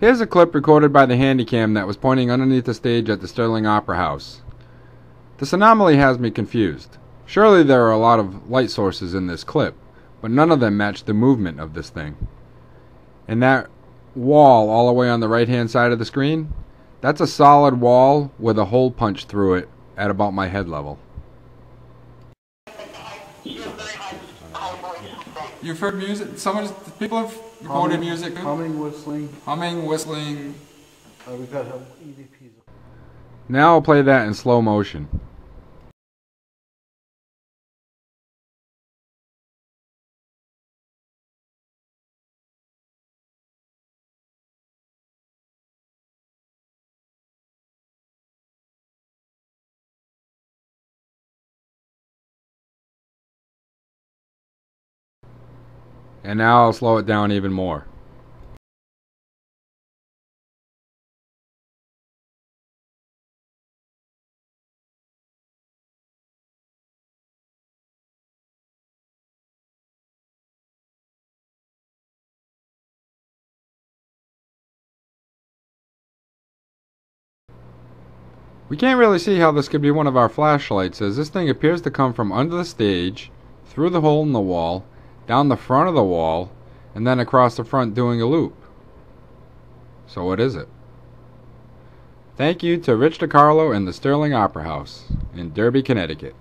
Here's a clip recorded by the Handycam that was pointing underneath the stage at the Sterling Opera House. This anomaly has me confused. Surely there are a lot of light sources in this clip, but none of them match the movement of this thing. And that wall all the way on the right hand side of the screen, that's a solid wall with a hole punched through it at about my head level. You've heard music. Someone, people have recorded Humming- music. Humming, whistling, Humming, whistling. uh, we've got uh, EVPs. Now I'll play that in slow motion. And now I'll slow it down even more. We can't really see how this could be one of our flashlights as this thing appears to come from under the stage, through the hole in the wall, down the front of the wall, and then across the front doing a loop. So what is it? Thank you to Rich DiCarlo and the Sterling Opera House in Derby, Connecticut.